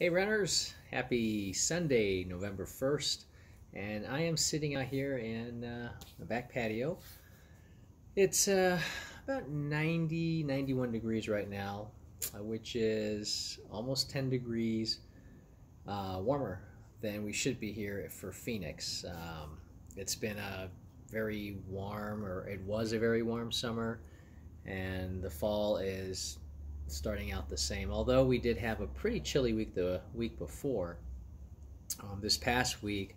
Hey runners, happy Sunday, November 1st. And I am sitting out here in uh, the back patio. It's uh, about 90, 91 degrees right now, uh, which is almost 10 degrees uh, warmer than we should be here for Phoenix. Um, it's been a very warm, or it was a very warm summer, and the fall is starting out the same. Although we did have a pretty chilly week the week before. Um, this past week,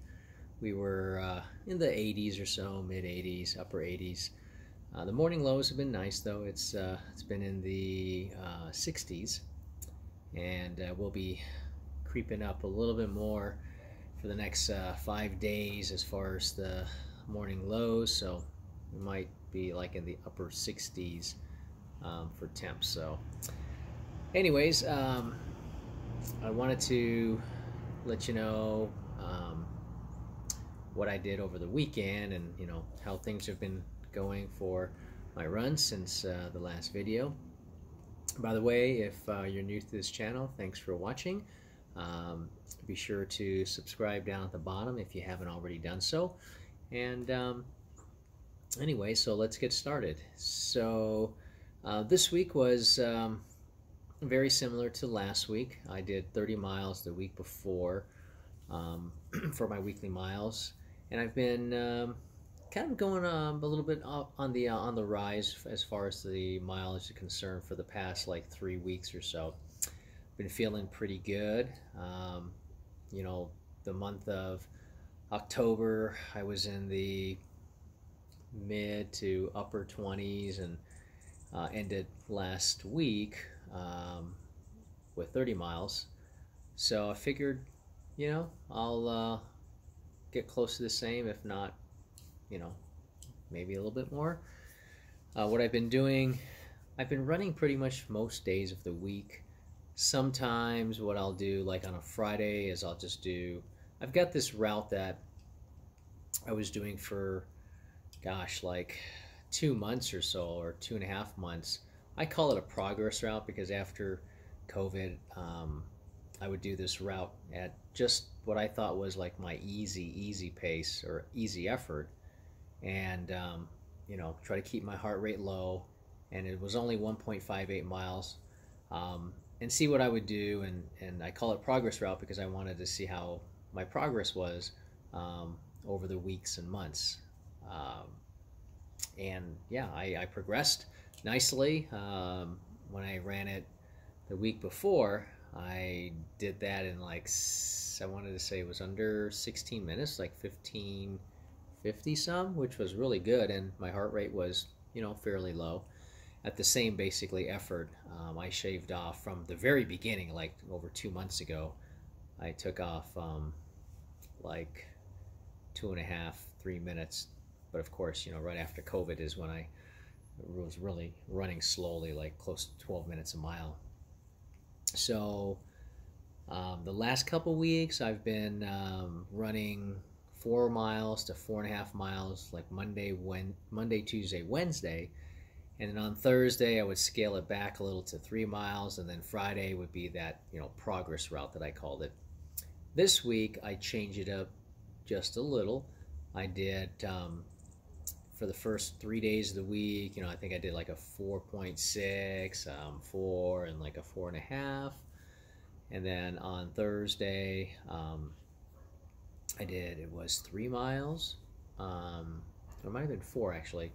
we were uh, in the 80s or so, mid 80s, upper 80s. Uh, the morning lows have been nice though. It's uh, it's been in the 60s, uh, and uh, we'll be creeping up a little bit more for the next uh, five days as far as the morning lows. So we might be like in the upper 60s um, for temps. So, anyways, um, I wanted to let you know um, what I did over the weekend and you know how things have been going for my run since uh, the last video. By the way, if uh, you're new to this channel, thanks for watching. Um, be sure to subscribe down at the bottom if you haven't already done so. And um, anyway, so let's get started. So uh, this week was um, very similar to last week. I did 30 miles the week before um, for my weekly miles, and I've been um, kind of going um, a little bit on the uh, on the rise as far as the mileage is concerned for the past like three weeks or so. Been feeling pretty good. Um, you know, the month of October, I was in the mid to upper 20s and uh, ended last week um, with 30 miles. So I figured, you know, I'll uh, get close to the same, if not, you know, maybe a little bit more. Uh, what I've been doing, I've been running pretty much most days of the week. Sometimes what I'll do, like on a Friday, is I'll just do, I've got this route that I was doing for, gosh, like two months or so, or two and a half months. I call it a progress route because after COVID, um, I would do this route at just what I thought was like my easy, easy pace or easy effort, and um, you know, try to keep my heart rate low. And it was only 1.58 miles, um, and see what I would do. And and I call it progress route because I wanted to see how my progress was um, over the weeks and months. And yeah, I, I progressed nicely. Um, when I ran it the week before, I did that in like, I wanted to say it was under 16 minutes, like 15, 50 some, which was really good. And my heart rate was, you know, fairly low. At the same basically effort, um, I shaved off from the very beginning, like over two months ago. I took off um, like two and a half, three minutes but of course, you know, right after COVID is when I was really running slowly, like close to 12 minutes a mile. So um, the last couple weeks, I've been um, running four miles to four and a half miles, like Monday, when Monday, Tuesday, Wednesday, and then on Thursday I would scale it back a little to three miles, and then Friday would be that you know progress route that I called it. This week I changed it up just a little. I did um, for the first three days of the week, you know, I think I did like a 4.6, um, 4, and like a 4.5. And then on Thursday, um, I did, it was three miles. Um, it might have been four actually.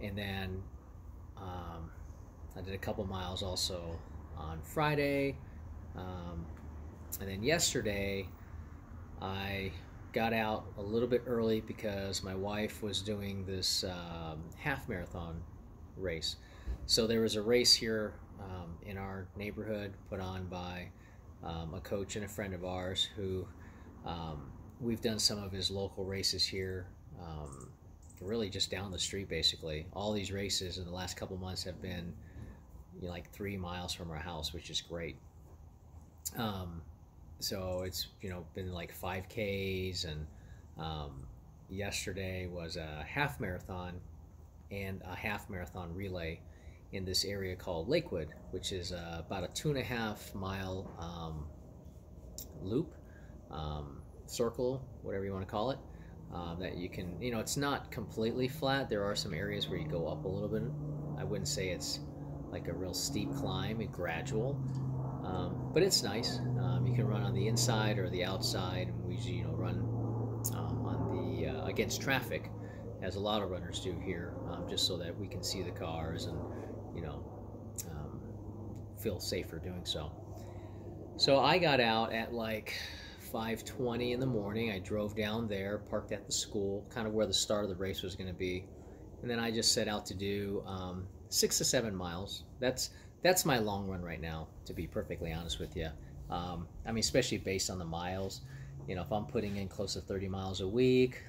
And then um, I did a couple miles also on Friday. Um, and then yesterday, I got out a little bit early because my wife was doing this um, half marathon race. So there was a race here um, in our neighborhood put on by um, a coach and a friend of ours who um, we've done some of his local races here, um, really just down the street basically. All these races in the last couple months have been you know, like three miles from our house, which is great. Um, so it's you know been like 5ks and um, yesterday was a half marathon and a half marathon relay in this area called Lakewood, which is uh, about a two and a half mile um, loop, um, circle, whatever you want to call it. Um, that you can, you know, it's not completely flat. There are some areas where you go up a little bit. I wouldn't say it's like a real steep climb and gradual, um, but it's nice. Um, you can run on the inside or the outside, and we you know run um, on the uh, against traffic, as a lot of runners do here, um, just so that we can see the cars and you know um, feel safer doing so. So I got out at like 5:20 in the morning. I drove down there, parked at the school, kind of where the start of the race was going to be, and then I just set out to do um, six to seven miles. That's that's my long run right now, to be perfectly honest with you. Um, I mean, especially based on the miles. You know, if I'm putting in close to 30 miles a week,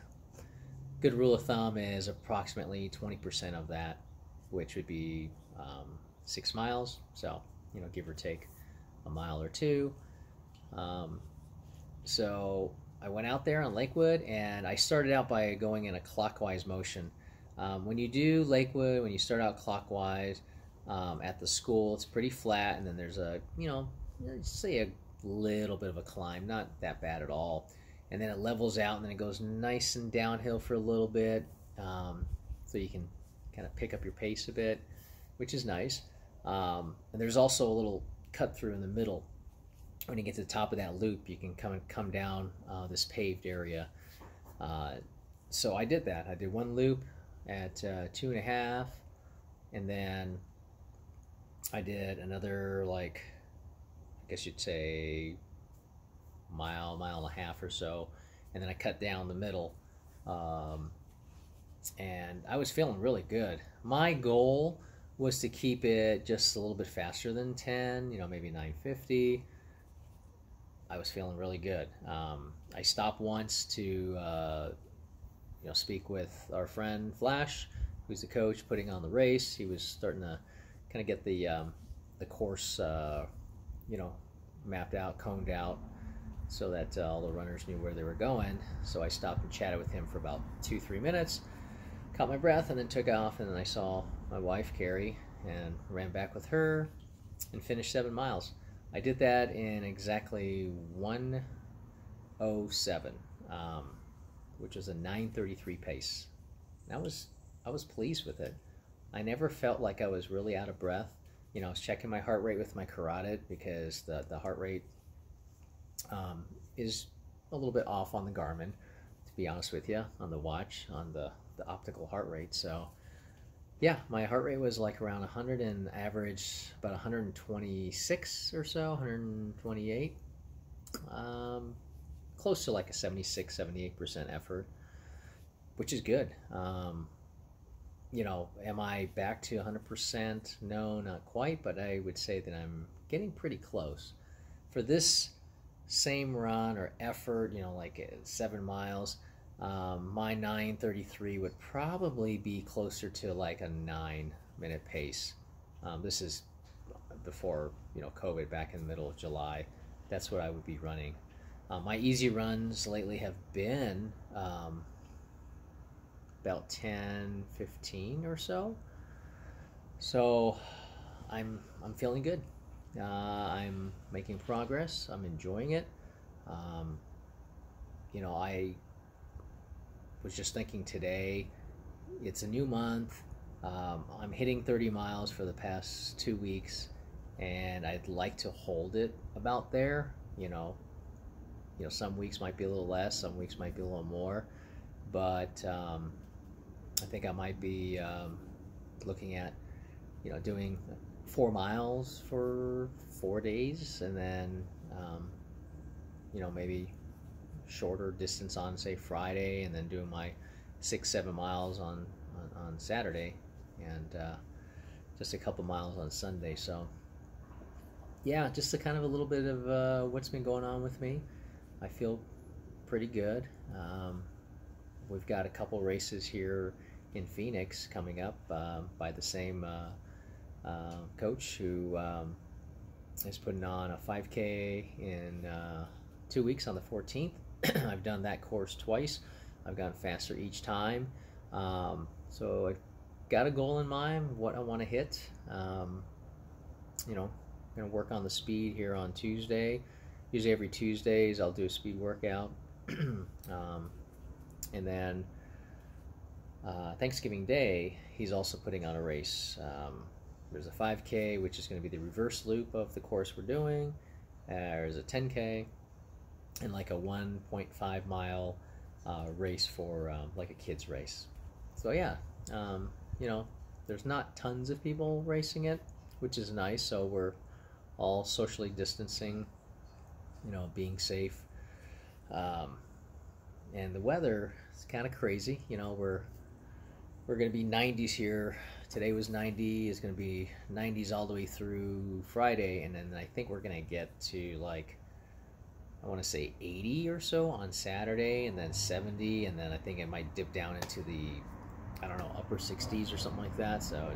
good rule of thumb is approximately 20% of that, which would be um, six miles. So, you know, give or take a mile or two. Um, so I went out there on Lakewood and I started out by going in a clockwise motion. Um, when you do Lakewood, when you start out clockwise um, at the school, it's pretty flat, and then there's a, you know, say a little bit of a climb, not that bad at all. And then it levels out, and then it goes nice and downhill for a little bit, um, so you can kind of pick up your pace a bit, which is nice. Um, and there's also a little cut through in the middle. When you get to the top of that loop, you can come come down uh, this paved area. Uh, so I did that. I did one loop, at uh, two and a half, and then I did another like I guess you'd say mile, mile and a half or so, and then I cut down the middle, um, and I was feeling really good. My goal was to keep it just a little bit faster than 10, you know, maybe 950. I was feeling really good. Um, I stopped once to uh, you know, speak with our friend Flash, who's the coach putting on the race. He was starting to kind of get the um, the course, uh, you know, mapped out, coned out, so that uh, all the runners knew where they were going. So I stopped and chatted with him for about two, three minutes, caught my breath, and then took off. And then I saw my wife Carrie and ran back with her and finished seven miles. I did that in exactly 107. Um, which was a 933 pace. I was I was pleased with it. I never felt like I was really out of breath. You know, I was checking my heart rate with my carotid because the, the heart rate um, is a little bit off on the Garmin, to be honest with you, on the watch, on the, the optical heart rate. So, yeah, my heart rate was like around 100 and average about 126 or so, 128. Um, close to like a 76, 78% effort, which is good. Um, you know, am I back to 100%? No, not quite, but I would say that I'm getting pretty close. For this same run or effort, you know, like uh, seven miles, um, my 933 would probably be closer to like a nine minute pace. Um, this is before, you know, COVID back in the middle of July. That's what I would be running. Uh, my easy runs lately have been um, about 10, 15 or so. So I'm I'm feeling good. Uh, I'm making progress. I'm enjoying it. Um, you know, I was just thinking today. It's a new month. Um, I'm hitting 30 miles for the past two weeks, and I'd like to hold it about there. You know, you know, some weeks might be a little less, some weeks might be a little more, but um, I think I might be um, looking at, you know, doing four miles for four days, and then, um, you know, maybe shorter distance on say Friday, and then doing my six, seven miles on on, on Saturday, and uh, just a couple miles on Sunday. So, yeah, just a kind of a little bit of uh, what's been going on with me. I feel pretty good. Um, we've got a couple races here in Phoenix coming up uh, by the same uh, uh, coach who um, is putting on a 5K in uh, two weeks on the 14th. I've done that course twice. I've gotten faster each time. Um, so I've got a goal in mind, what I want to hit. Um, you know, I'm going to work on the speed here on Tuesday usually every Tuesdays I'll do a speed workout, um, and then uh, Thanksgiving Day he's also putting on a race. Um, there's a 5K, which is going to be the reverse loop of the course we're doing. Uh, there's a 10K, and like a 1.5 mile uh, race for um, like a kids race. So yeah, um, you know, there's not tons of people racing it, which is nice. So we're all socially distancing, you know, being safe. Um, and the weather is kind of crazy. You know, we're we're going to be 90s here. Today was 90. It's going to be 90s all the way through Friday, and then I think we're going to get to like I want to say 80 or so on Saturday, and then 70, and then I think it might dip down into the I don't know upper 60s or something like that. So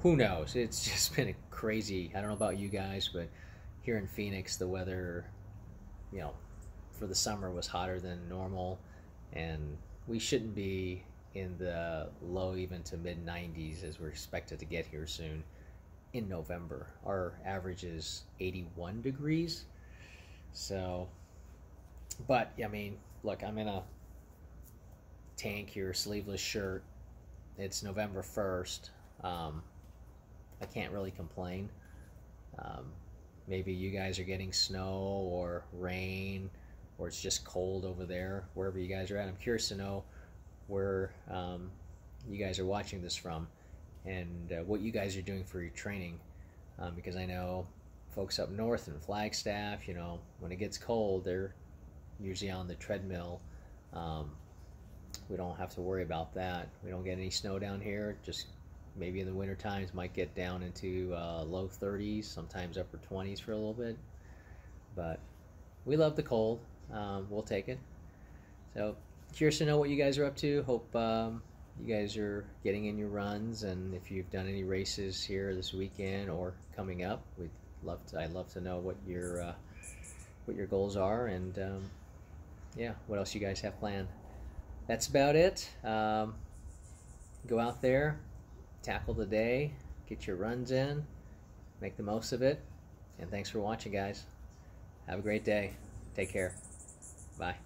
who knows? It's just been crazy. I don't know about you guys, but here in Phoenix, the weather, you know, for the summer was hotter than normal, and we shouldn't be in the low even to mid 90s as we're expected to get here soon in November. Our average is 81 degrees. So, but I mean, look, I'm in a tank here, sleeveless shirt. It's November 1st. Um, I can't really complain. Um, maybe you guys are getting snow or rain or it's just cold over there, wherever you guys are at. I'm curious to know where um, you guys are watching this from and uh, what you guys are doing for your training. Um, because I know folks up north in Flagstaff, you know, when it gets cold, they're usually on the treadmill. Um, we don't have to worry about that. We don't get any snow down here. Just maybe in the winter times might get down into uh, low 30s, sometimes upper 20s for a little bit. But we love the cold. Um, we'll take it. So curious to know what you guys are up to. Hope um, you guys are getting in your runs, and if you've done any races here this weekend or coming up, we'd love to. I'd love to know what your uh, what your goals are, and um, yeah, what else you guys have planned. That's about it. Um, go out there, tackle the day, get your runs in, make the most of it, and thanks for watching, guys. Have a great day. Take care. Bye.